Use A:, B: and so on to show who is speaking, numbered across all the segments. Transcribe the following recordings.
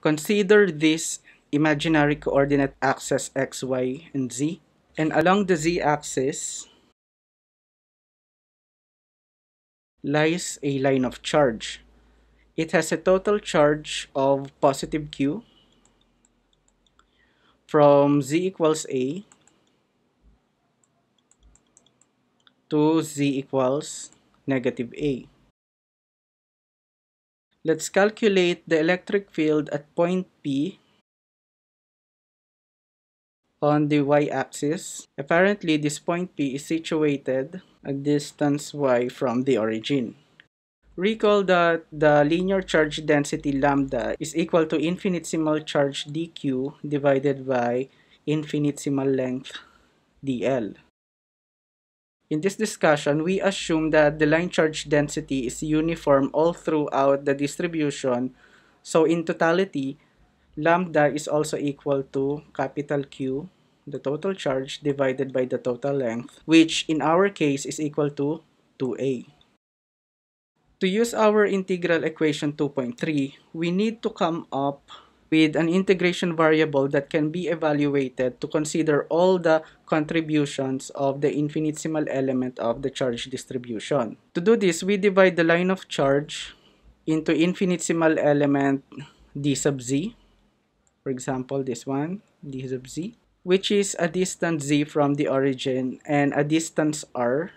A: Consider this imaginary coordinate axis x, y, and z. And along the z-axis lies a line of charge. It has a total charge of positive q from z equals a to z equals negative a. Let's calculate the electric field at point P on the y-axis. Apparently, this point P is situated a distance y from the origin. Recall that the linear charge density lambda is equal to infinitesimal charge dq divided by infinitesimal length dl. In this discussion, we assume that the line charge density is uniform all throughout the distribution. So in totality, lambda is also equal to capital Q, the total charge divided by the total length, which in our case is equal to 2a. To use our integral equation 2.3, we need to come up with an integration variable that can be evaluated to consider all the contributions of the infinitesimal element of the charge distribution. To do this, we divide the line of charge into infinitesimal element d sub z. For example, this one, d sub z, which is a distance z from the origin and a distance r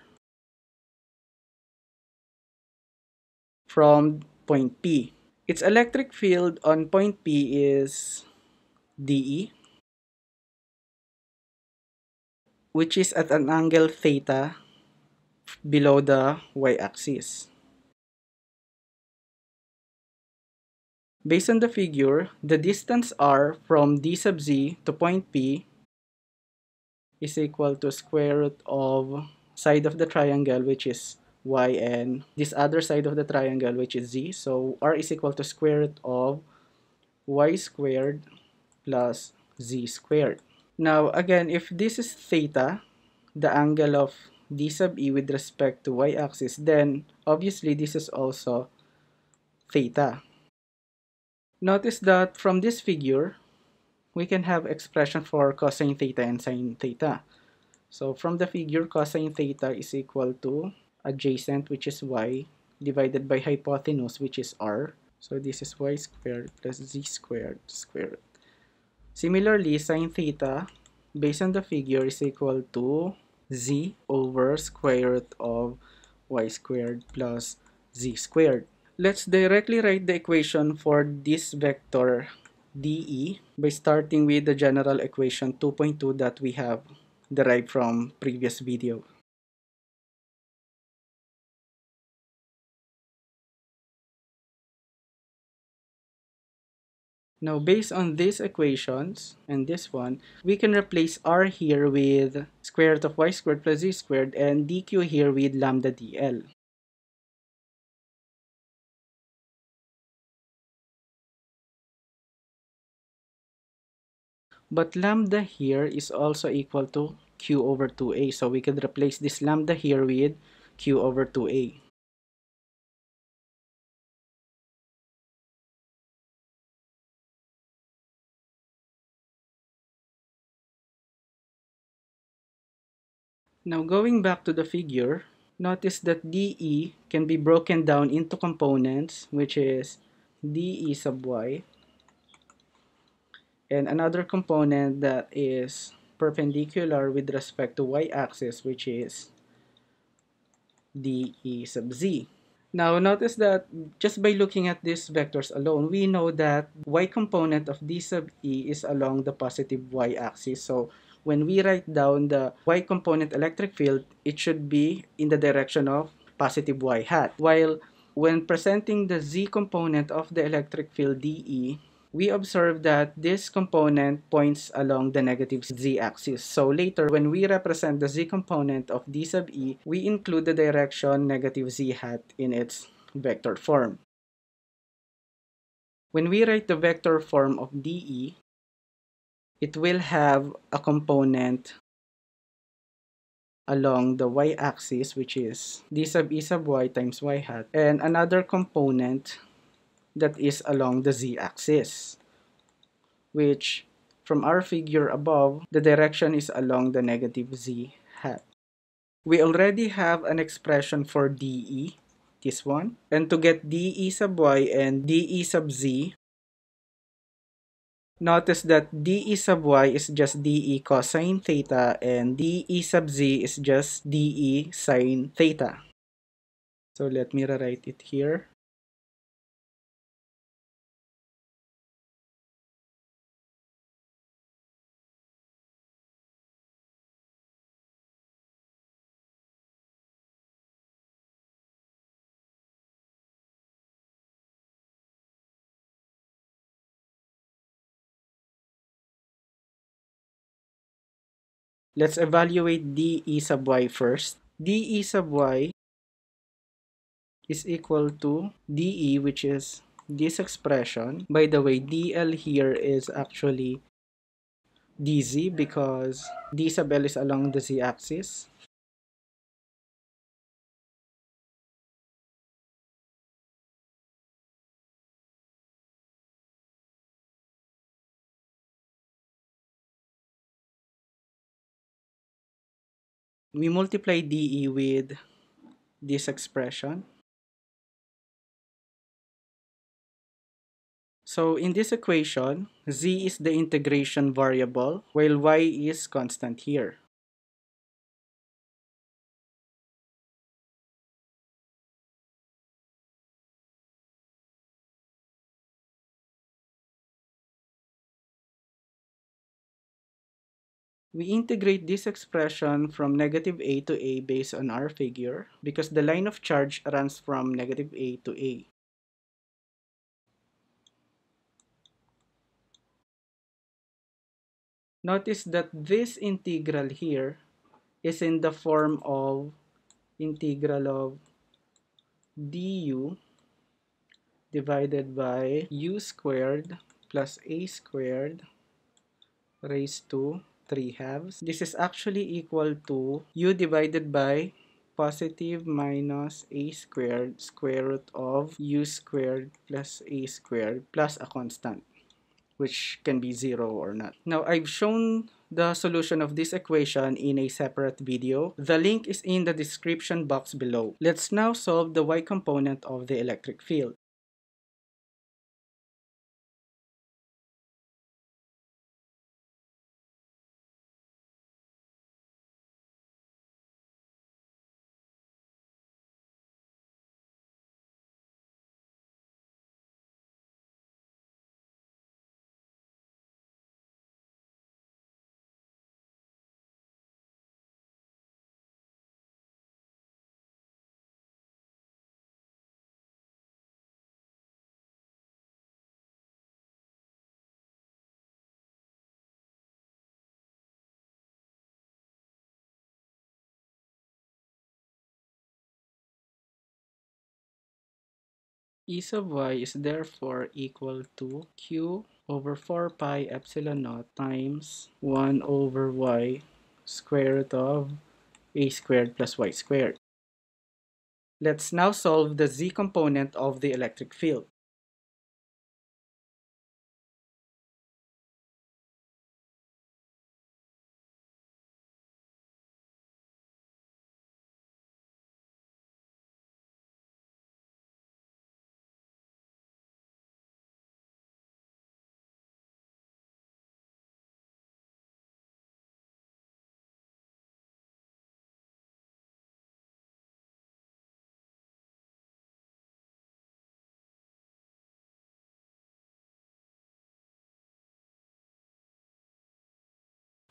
A: from point P. Its electric field on point P is dE, which is at an angle theta below the y-axis. Based on the figure, the distance r from d sub z to point P is equal to square root of side of the triangle which is y and this other side of the triangle which is z. So r is equal to square root of y squared plus z squared. Now again, if this is theta, the angle of d sub e with respect to y-axis, then obviously this is also theta. Notice that from this figure, we can have expression for cosine theta and sine theta. So from the figure, cosine theta is equal to adjacent which is y divided by hypotenuse which is r. So this is y squared plus z squared squared. Similarly, sine theta based on the figure is equal to z over square root of y squared plus z squared. Let's directly write the equation for this vector dE by starting with the general equation 2.2 that we have derived from previous video. Now, based on these equations and this one, we can replace r here with square root of y squared plus z squared and dq here with lambda dl. But lambda here is also equal to q over 2a. So we can replace this lambda here with q over 2a. Now going back to the figure, notice that DE can be broken down into components which is DE sub y and another component that is perpendicular with respect to y-axis which is DE sub z. Now notice that just by looking at these vectors alone, we know that y component of d sub e is along the positive y-axis. So when we write down the y component electric field, it should be in the direction of positive y hat. While when presenting the z component of the electric field dE, we observe that this component points along the negative z-axis. So later, when we represent the z component of d sub e, we include the direction negative z hat in its vector form. When we write the vector form of dE, it will have a component along the y-axis which is d sub e sub y times y hat and another component that is along the z-axis. which from our figure above, the direction is along the negative z hat. We already have an expression for dE, this one. And to get dE sub y and dE sub z, notice that dE sub y is just dE cosine theta and dE sub z is just dE sine theta. So let me rewrite it here. Let's evaluate dE sub y first. dE sub y is equal to dE, which is this expression. By the way, dL here is actually dz because d sub l is along the z-axis. We multiply dE with this expression. So in this equation, z is the integration variable while y is constant here. We integrate this expression from negative a to a based on our figure because the line of charge runs from negative a to a. Notice that this integral here is in the form of integral of du divided by u squared plus a squared raised to 3 halves. This is actually equal to u divided by positive minus a squared square root of u squared plus a squared plus a constant which can be 0 or not. Now I've shown the solution of this equation in a separate video. The link is in the description box below. Let's now solve the y component of the electric field. E sub y is therefore equal to q over 4 pi epsilon naught times 1 over y square root of a squared plus y squared. Let's now solve the z component of the electric field.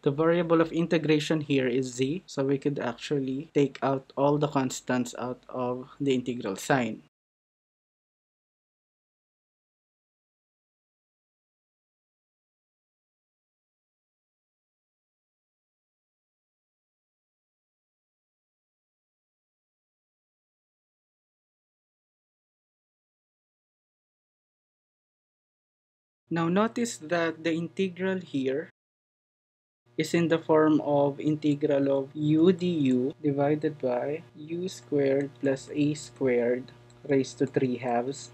A: The variable of integration here is z, so we could actually take out all the constants out of the integral sign. Now notice that the integral here is in the form of integral of u du divided by u squared plus a squared raised to 3 halves.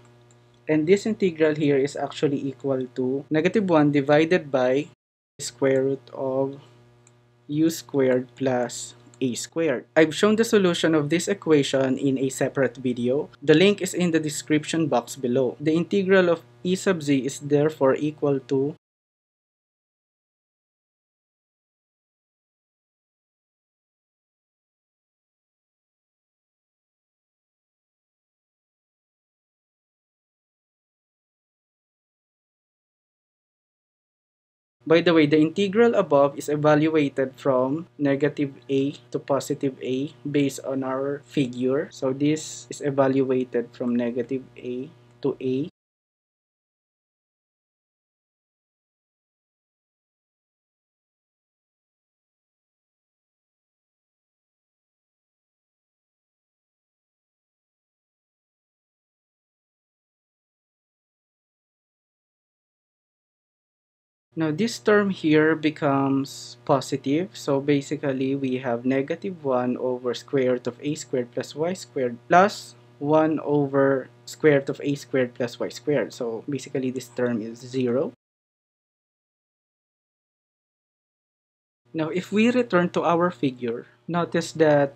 A: And this integral here is actually equal to negative 1 divided by square root of u squared plus a squared. I've shown the solution of this equation in a separate video. The link is in the description box below. The integral of e sub z is therefore equal to By the way, the integral above is evaluated from negative a to positive a based on our figure. So this is evaluated from negative a to a Now this term here becomes positive. So basically we have negative 1 over square root of a squared plus y squared plus 1 over square root of a squared plus y squared. So basically this term is 0. Now if we return to our figure, notice that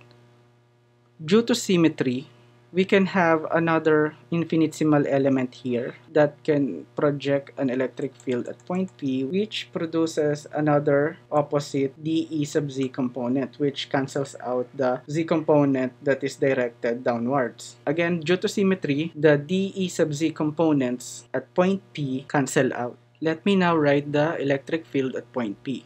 A: due to symmetry, we can have another infinitesimal element here that can project an electric field at point P which produces another opposite dE sub z component which cancels out the z component that is directed downwards. Again, due to symmetry, the dE sub z components at point P cancel out. Let me now write the electric field at point P.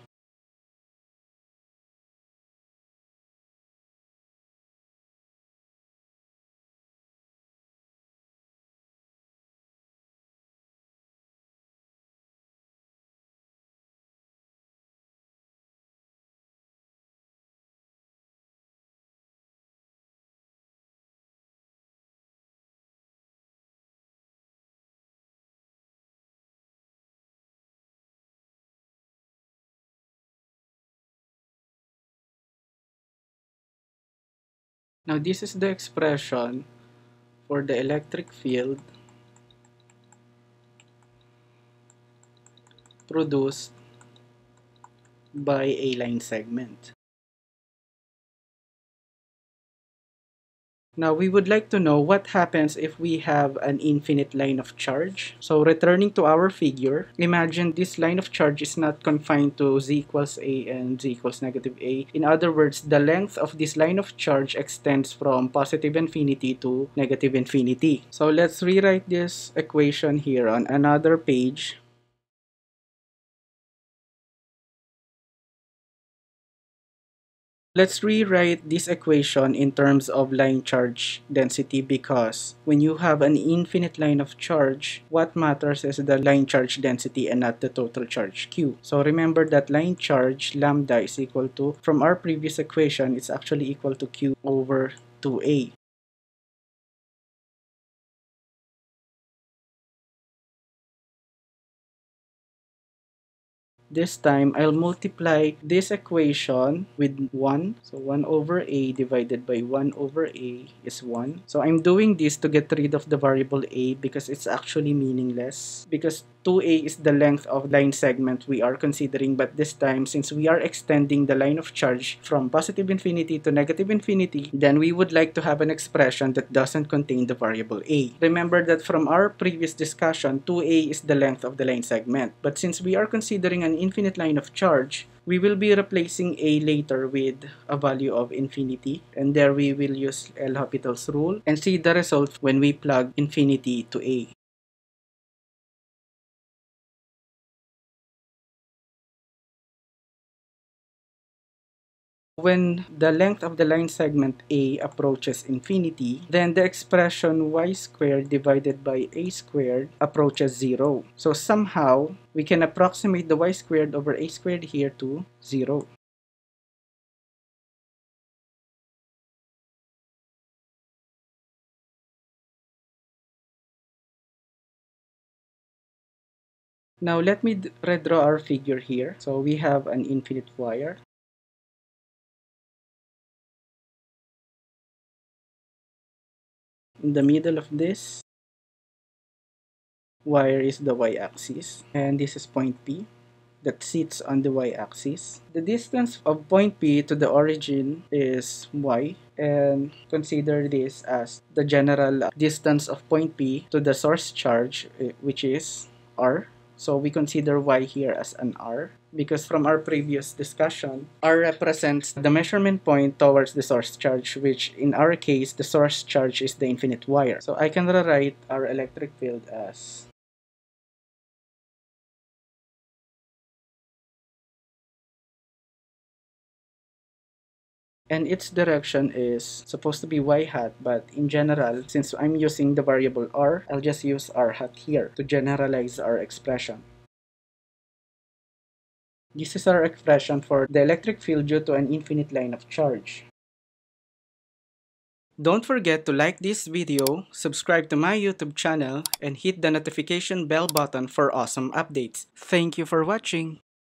A: Now this is the expression for the electric field produced by a line segment. Now, we would like to know what happens if we have an infinite line of charge. So, returning to our figure, imagine this line of charge is not confined to z equals a and z equals negative a. In other words, the length of this line of charge extends from positive infinity to negative infinity. So, let's rewrite this equation here on another page. Let's rewrite this equation in terms of line charge density because when you have an infinite line of charge, what matters is the line charge density and not the total charge Q. So remember that line charge lambda is equal to, from our previous equation, it's actually equal to Q over 2A. This time, I'll multiply this equation with 1. So 1 over a divided by 1 over a is 1. So I'm doing this to get rid of the variable a because it's actually meaningless. Because 2a is the length of line segment we are considering but this time since we are extending the line of charge from positive infinity to negative infinity then we would like to have an expression that doesn't contain the variable a. Remember that from our previous discussion 2a is the length of the line segment but since we are considering an infinite line of charge we will be replacing a later with a value of infinity and there we will use L'Hopital's rule and see the result when we plug infinity to a. When the length of the line segment A approaches infinity, then the expression y squared divided by a squared approaches 0. So somehow, we can approximate the y squared over a squared here to 0. Now let me redraw our figure here. So we have an infinite wire in the middle of this wire is the y-axis, and this is point P that sits on the y-axis. The distance of point P to the origin is y, and consider this as the general distance of point P to the source charge, eh, which is r. So we consider y here as an r because from our previous discussion, r represents the measurement point towards the source charge, which in our case, the source charge is the infinite wire. So I can rewrite our electric field as and its direction is supposed to be y hat but in general since I'm using the variable r I'll just use r hat here to generalize our expression. This is our expression for the electric field due to an infinite line of charge. Don't forget to like this video, subscribe to my YouTube channel, and hit the notification bell button for awesome updates. Thank you for watching!